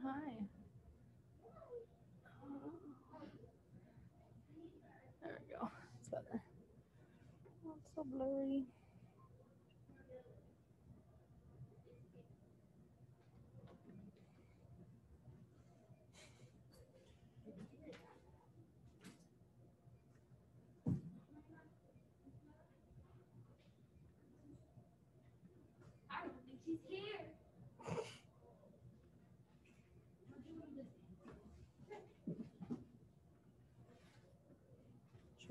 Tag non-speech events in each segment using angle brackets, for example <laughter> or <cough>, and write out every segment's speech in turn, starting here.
Hi. There we go. It's better. Oh, it's so blurry. She's here.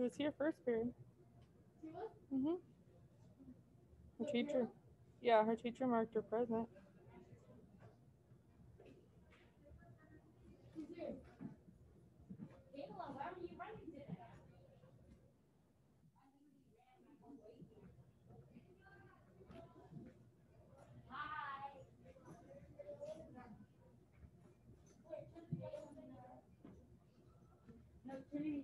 She was here first period. She was? Mm-hmm. Her teacher. Yeah, her teacher marked her present. Thank you.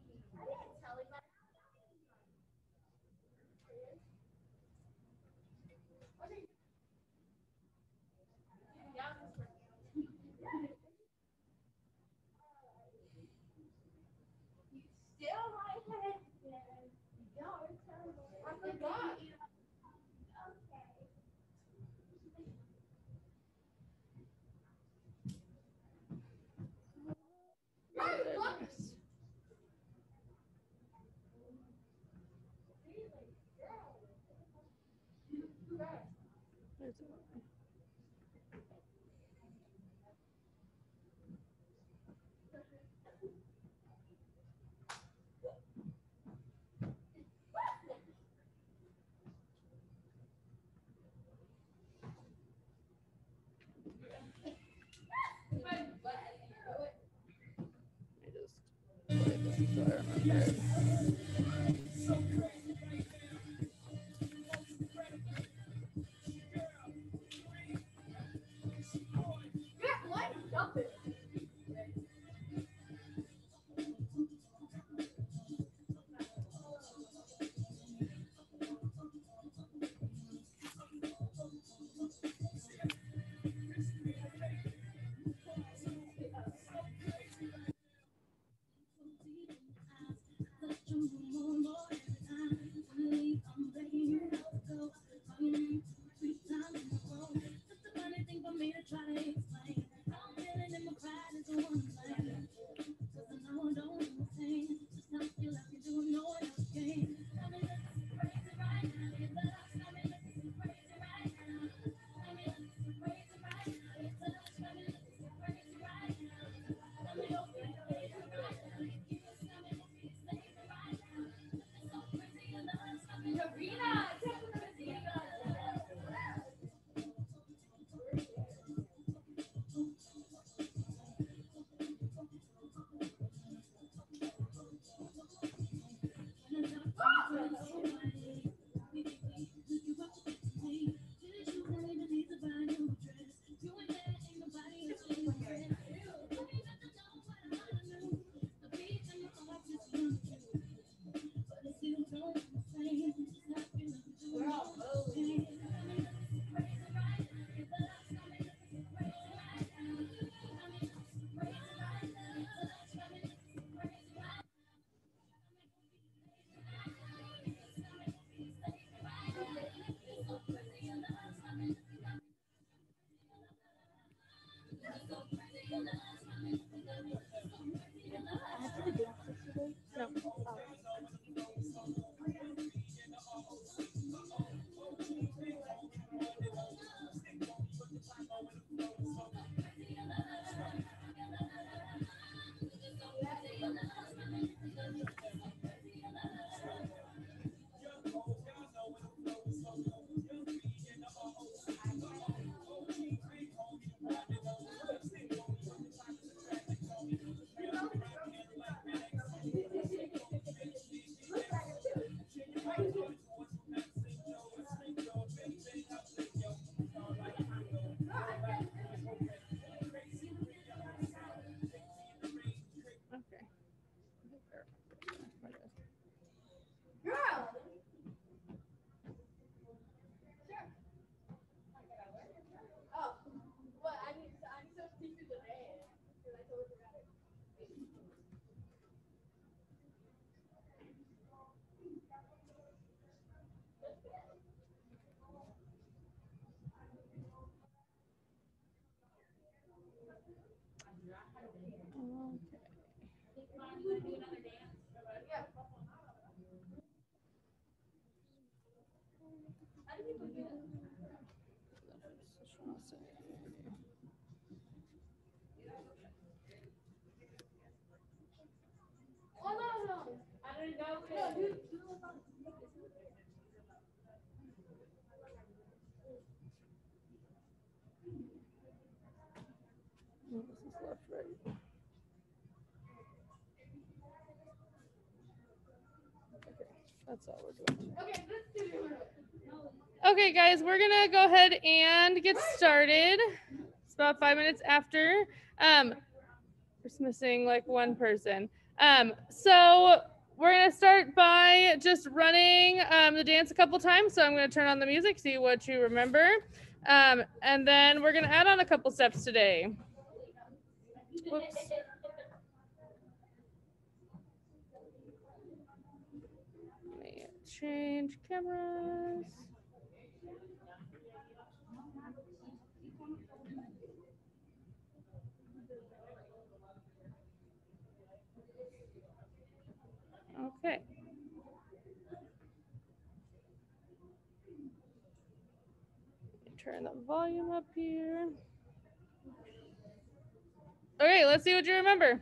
There's a That's all we're doing. Okay, guys, we're gonna go ahead and get started. It's about five minutes after. Um, we're missing like one person. Um, so we're gonna start by just running um, the dance a couple times. So I'm gonna turn on the music, see what you remember. Um, and then we're gonna add on a couple steps today. Whoops. change cameras. Okay. Turn the volume up here. Okay, let's see what you remember.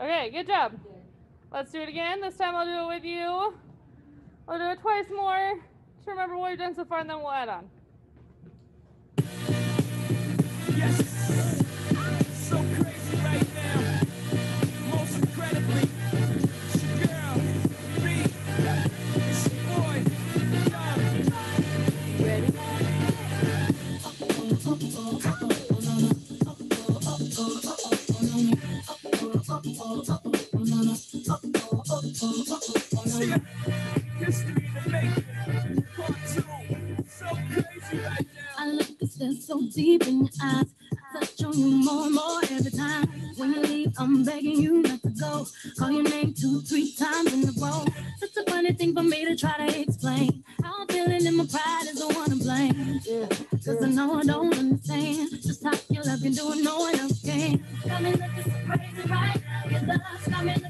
Okay, good job. Let's do it again. This time I'll do it with you. I'll do it twice more to remember what we've done so far, and then we'll add on. Yes. so deep in your eyes. I touch on you more, more every time. When you leave, I'm begging you not to go. Call your name two, three times in a row. It's a funny thing for me to try to explain. How I'm feeling and my pride is the one to blame. Yeah, Cause I know I don't understand just how I've been doing no one else game. Come and look at some crazy right. Your love's coming.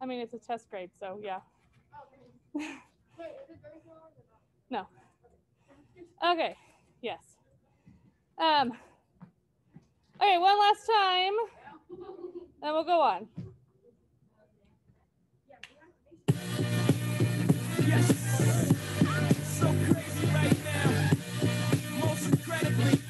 I mean, it's a test grade, so yeah. <laughs> no. Okay, yes. Um, okay, one last time, and we'll go on. Yes, so crazy right now, most incredibly.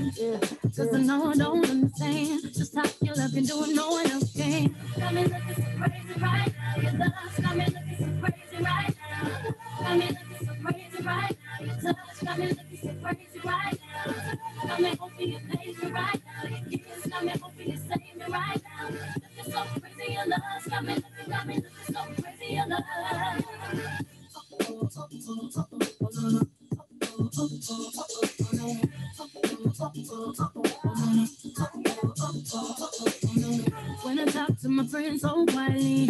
Cause I know I don't understand just how your love can do it, no one else can. Got me looking so crazy right When I talk to my friends oh, so quietly.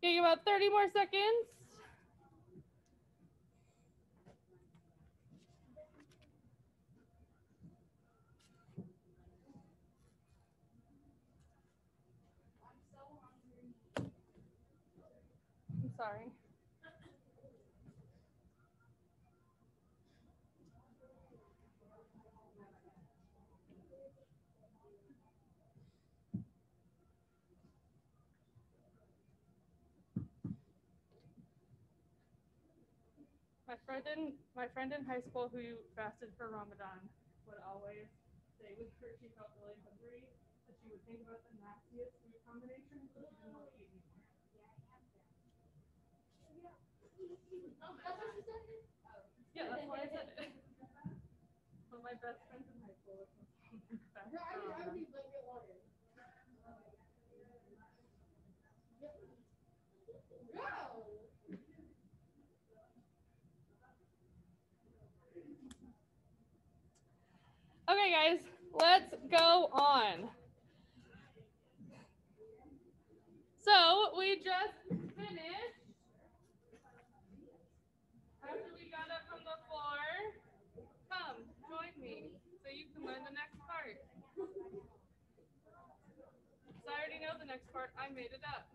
Give about 30 more seconds. I'm sorry. My friend in my friend in high school who fasted for Ramadan would always say with her she felt really hungry that she would think about the nastiest food combinations but she didn't want to eat anymore. Yeah, oh. that's why I said it. <laughs> Of my best friends in high school was No, I need, I Ramadan. need blanket water. Okay, guys, let's go on. So we just finished. After we got up from the floor, come join me so you can learn the next part. So I already know the next part. I made it up.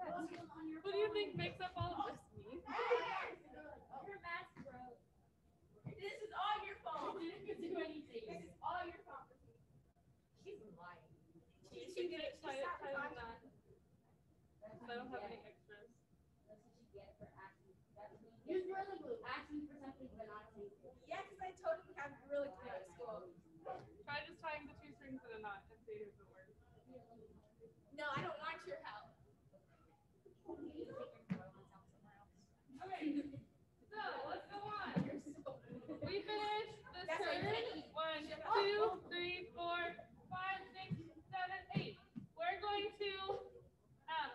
Who do you think makes up all of this? Me? Your mask broke. This is all your fault. You didn't do anything. This is all your fault. She's lying. She, she did it. She Tie it- tie it in sabotaged knot. I don't have any extras. That's what you get for asking. That's what you Use get Gorilla Glue. for asking for something but not saying it. Yeah, because I told him have really clean at school. Try just tying the two strings in a knot and see if it works. No, I don't want your help. Okay, so let's go on. We finished this That's what turn. you're gonna eat. One, two, three, four, five, six, seven, eight. We're going to, um,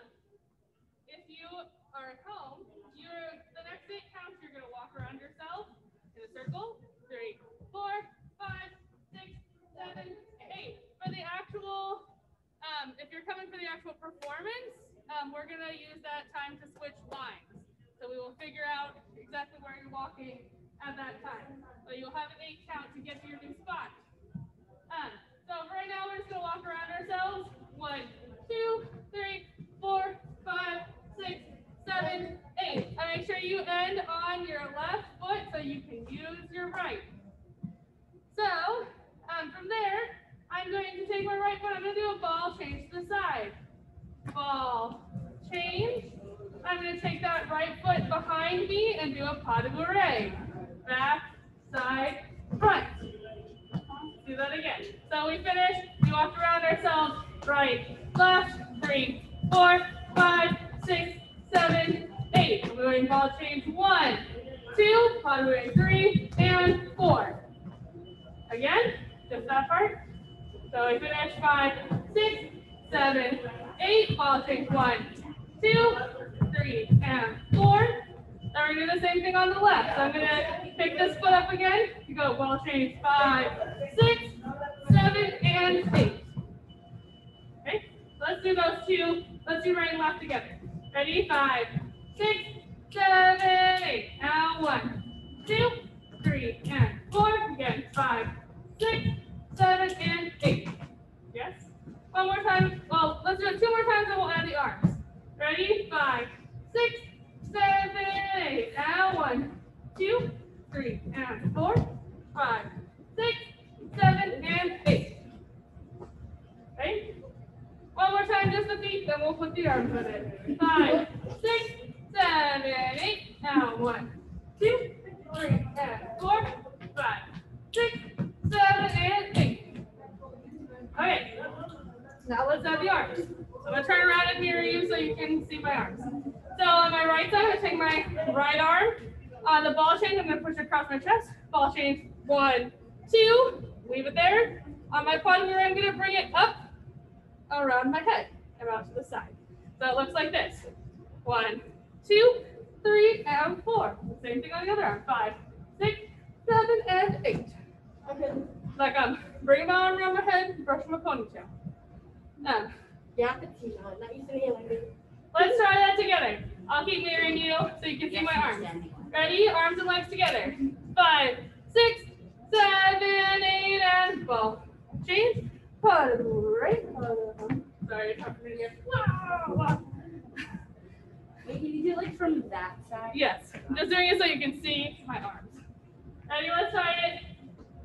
if you are at home, the next eight counts. You're gonna walk around yourself in a circle. Three, four, five, six, seven, eight. For the actual, um, if you're coming for the actual performance, um, we're gonna use that time to switch lines. So we will figure out exactly where you're walking at that time. So you'll have an eight count to get to your new spot. Um, so right now, we're just gonna walk around ourselves. One, two, three, four, five, six, seven, eight. And make sure you end on your left foot so you can use your right. So, um, from there, I'm going to take my right foot. I'm gonna do a ball change to the side. Ball change. I'm gonna take that right foot behind me and do a pas de bourrée. Back, side, front. Do that again. So we finish. We walk around ourselves. Right, left, three, four, five, six, seven, eight. Doing ball change one, two, de three, and four. Again, just that part. So we finished five, six, seven, eight. Ball change one, two, three, and four. Then we're gonna do the same thing on the left. So I'm gonna pick this foot up again. You go ball change five, six, seven, and eight. Okay, let's do those two. Let's do right and left together. Ready? Five, six, seven, eight. Now one, two, three, and four. Again, five, six, seven, and eight. Yes? One more time. Well, let's do it two more times and we'll add the arms. Ready? Five, six, seven, eight. Now one, two, three, and four, five, six, seven, and eight. Okay? One more time, just the feet, then we'll put the arms with it. Five, six, seven, eight. Now one, two, three, and four, five, six, seven, and eight. Okay. Now let's add the arms. So I'm gonna turn around and mirror you so you can see my arms. So on my right side, I'm gonna take my right arm. On the ball change, I'm gonna push it across my chest. Ball change, one, two, leave it there. On my bottom I'm gonna bring it up around my head and out to the side. So it looks like this. One, two, three, and four. Same thing on the other arm. Five, six, seven, and eight. Okay. Like um, bring my arm around my head, brush my ponytail. Um, Yeah, I can see one. Not like this. let's try that together. I'll keep mirroring you so you can see my arms. Ready? Arms and legs together. Five, six, seven, eight, and ball. Change. Right. Sorry. Wow. Can you do like from that side? Yes, just doing it so you can see my arms. Ready, let's try it.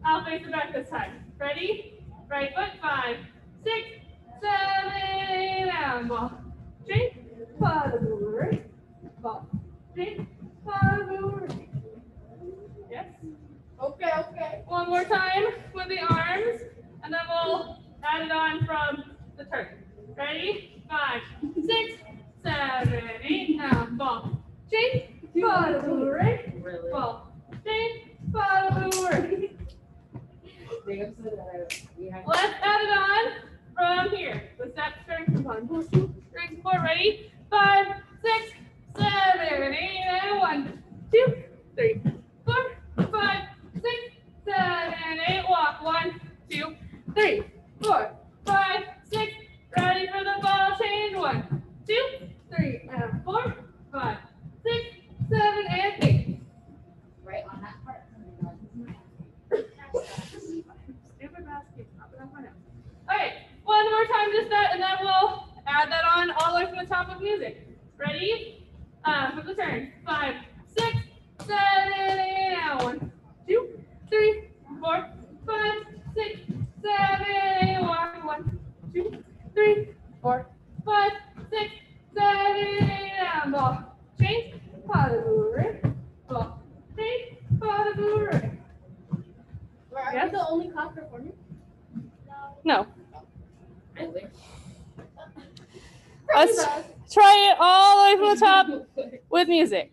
I'll face it back this time. Ready? Right foot, five, six, seven. Yes. Okay, okay. One more time with the arms, and then we'll add it on from the turn. Ready? Five, six, seven, eight, down, ball. Straight, forward, Really? ball. Straight, forward. Jacob said that. Let's add it on from here. Let's add strength. Strength support, ready? Five, six, seven, eight, and one, two, three, four, five, six, seven, eight. Walk. One, two, three, four, five, six. Ready for the ball change. One, two, three, and four, five, six, seven, and eight. Right on that part. Stupid basket. Pop it on my nose. Okay, one more time, just that, and then we'll add that on all the way from the top of music. Ready? Uh, flip the turn. Five, six, seven, eight, now. One, two, three, four, five, six, seven, eight, one, one, two, three, four, five, six, seven, eight, down. Ball. Change. Positive. Ball. Change. Positive. Are Yes? you the only class performing? No. Really? Let's try it all the way from the top <laughs> with music.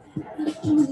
Whoa.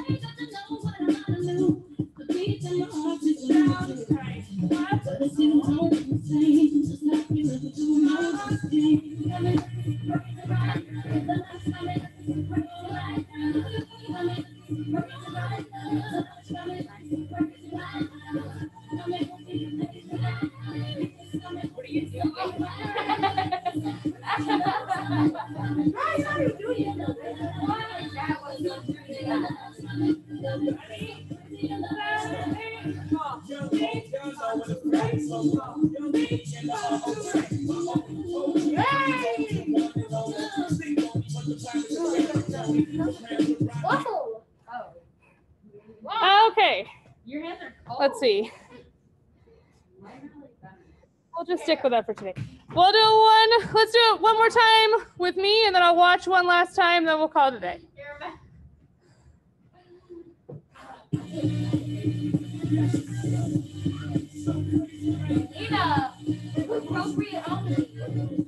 stick with that for today. We'll do one. Let's do it one more time with me, and then I'll watch one last time. Then we'll call it a day. Nina, appropriate only.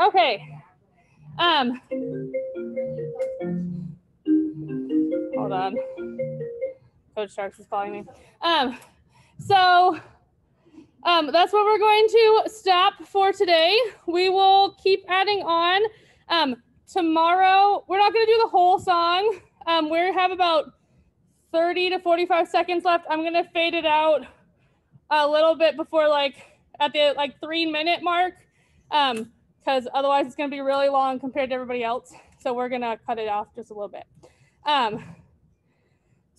Okay. Um. Hold on. Coach Sharks is calling me. Um. So. Um, that's what we're going to stop for today. We will keep adding on. Um, tomorrow, we're not going to do the whole song. Um, we have about 30 to 45 seconds left. I'm going to fade it out a little bit before like at the like three minute mark. Um, because otherwise it's going to be really long compared to everybody else. So we're going to cut it off just a little bit.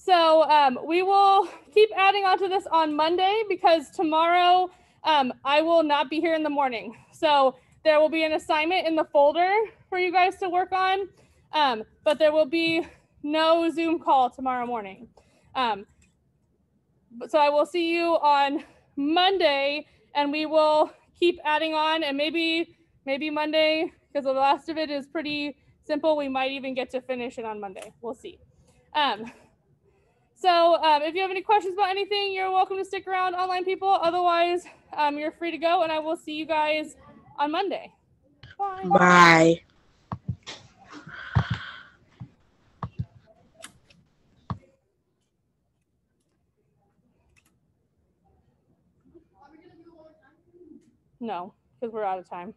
Um, so um, we will keep adding on to this on Monday because tomorrow um, I will not be here in the morning. So there will be an assignment in the folder for you guys to work on, um, but there will be no Zoom call tomorrow morning. Um, so I will see you on Monday and we will keep adding on and maybe maybe Monday, because the last of it is pretty simple. We might even get to finish it on Monday. We'll see. So um, if you have any questions about anything, you're welcome to stick around, online people. Otherwise, um, you're free to go, and I will see you guys on Monday. Bye. Bye. No, because we're out of time.